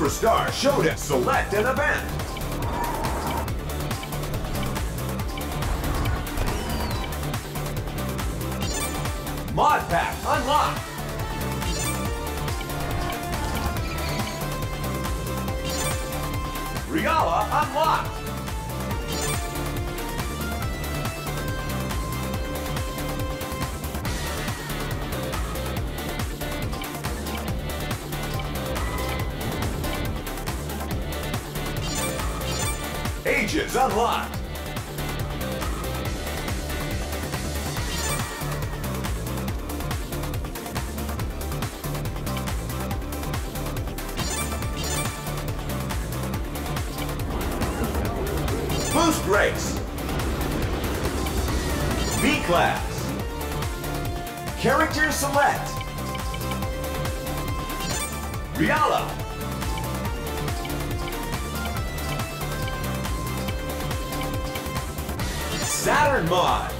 Superstar Showdown. Select an event. Mod Pack unlocked. Reala unlocked. Ages unlocked. Boost Race. B-Class. Character Select. Reala. Saturn Mod.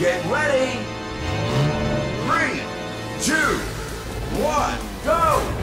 Get ready. Three, two, one, go!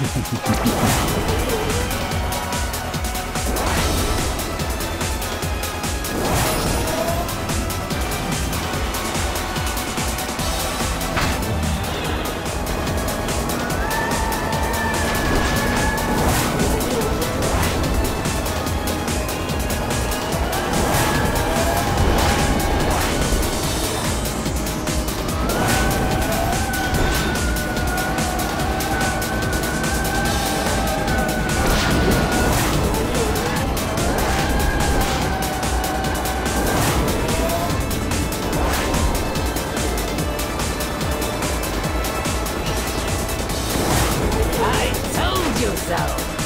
ha so.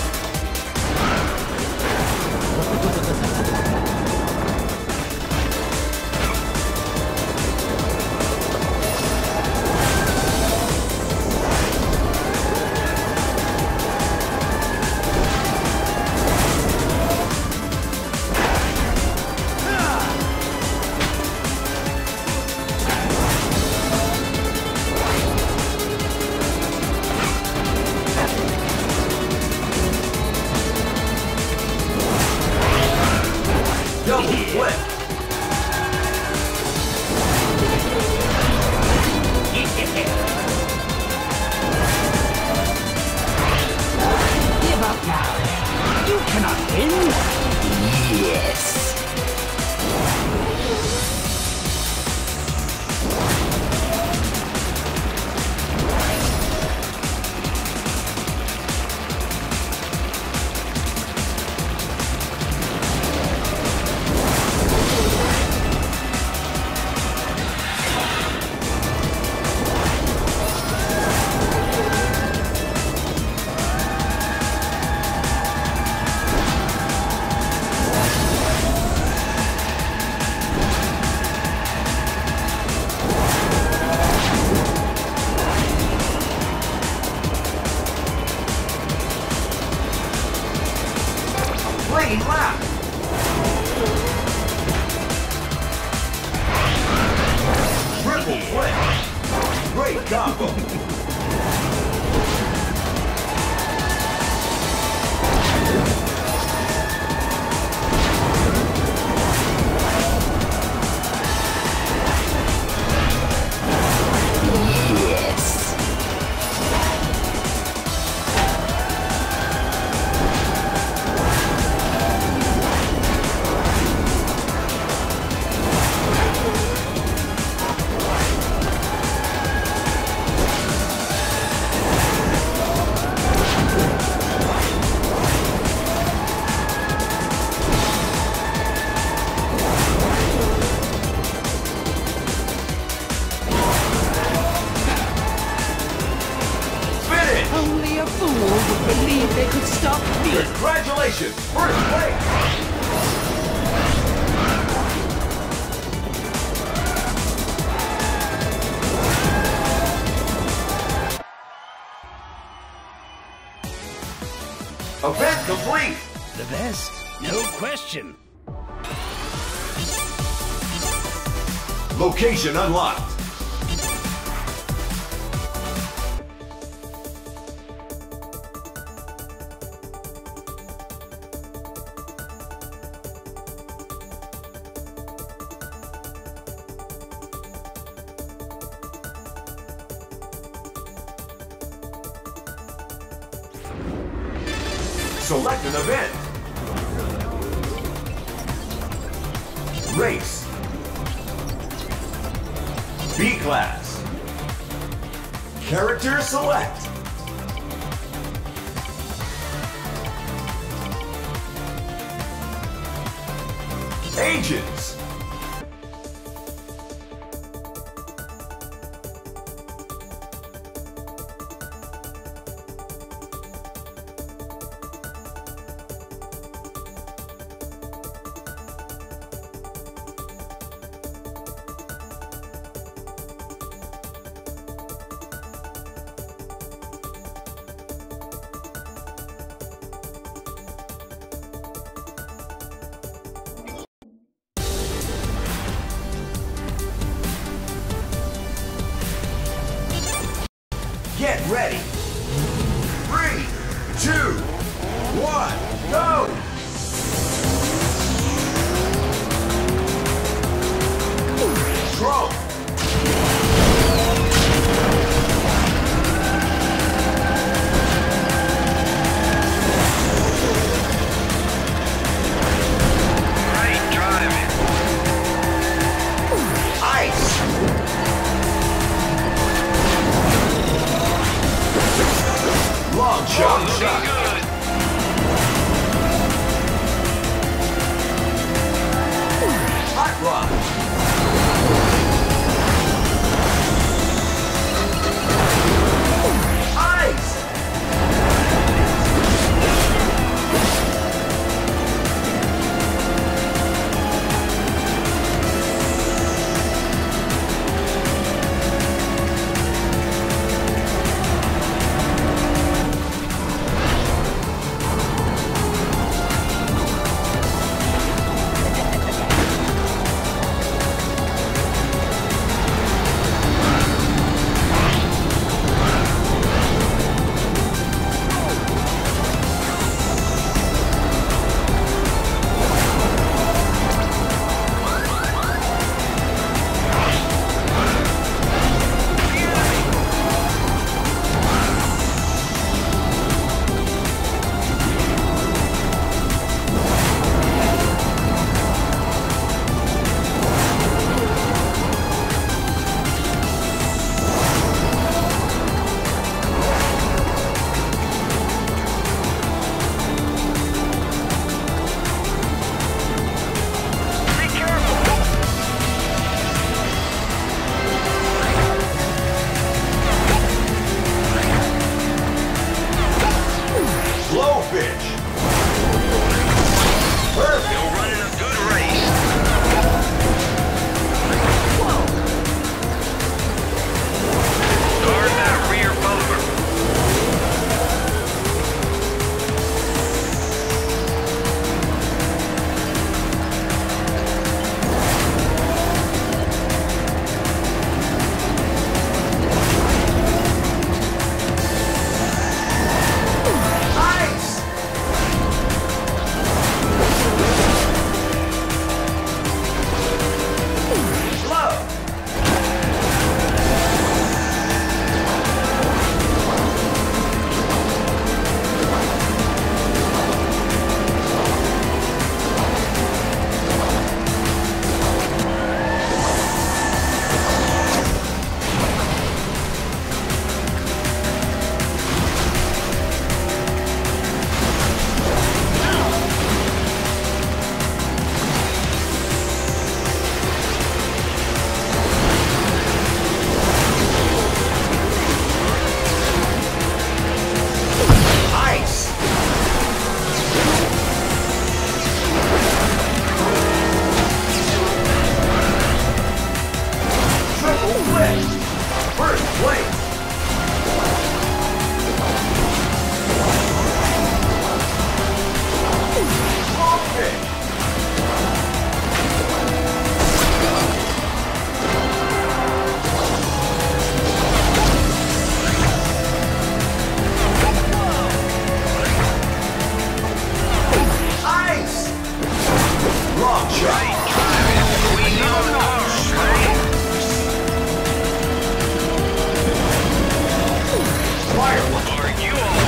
Event complete! The best, no question. Location unlocked. Select an event. Race. B class. Character select. Ages. Get ready. Are you all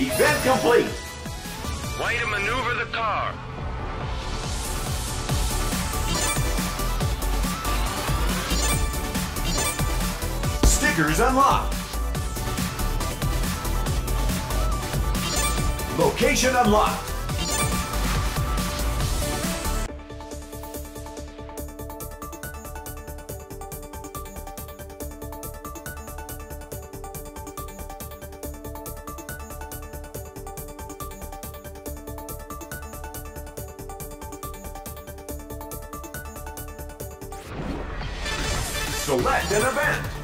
Event complete. Way to maneuver the car. Stickers unlocked. Location unlocked. Select an event.